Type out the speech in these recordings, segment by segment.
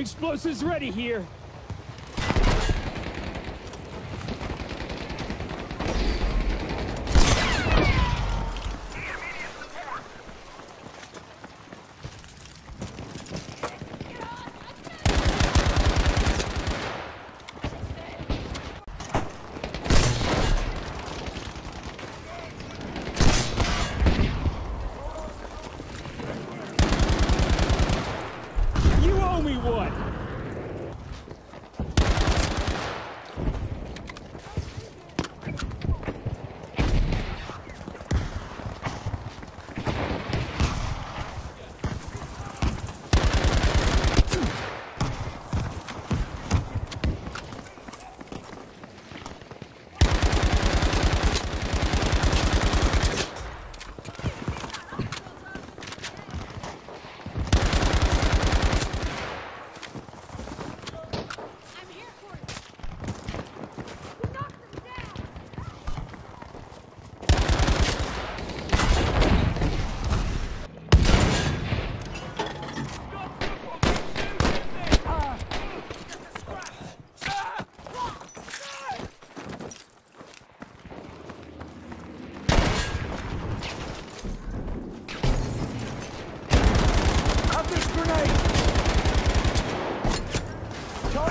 Explosives ready here.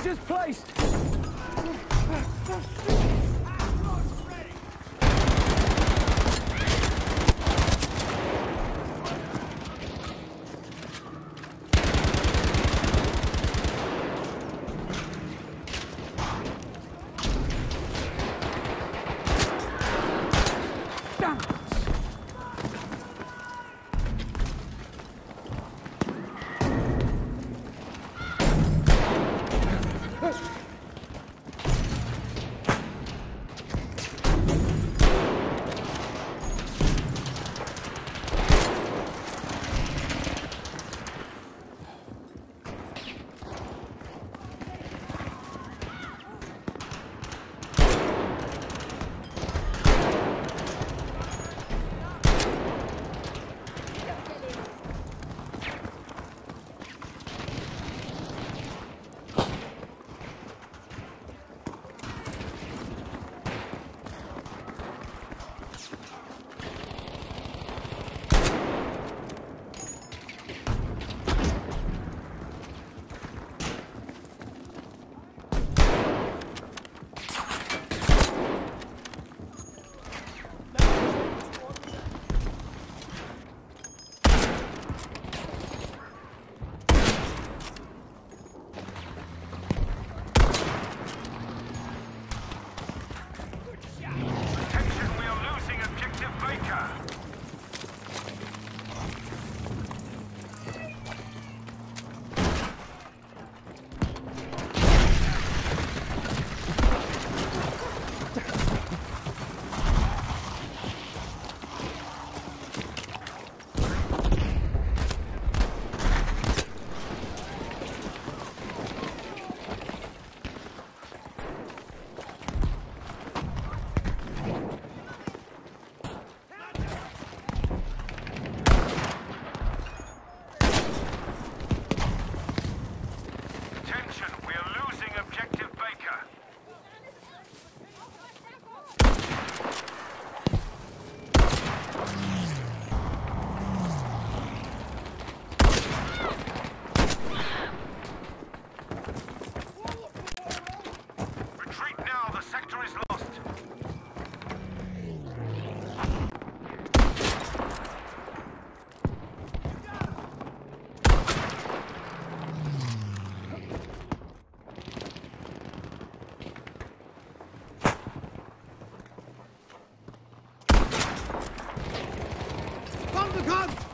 Charges placed! Come!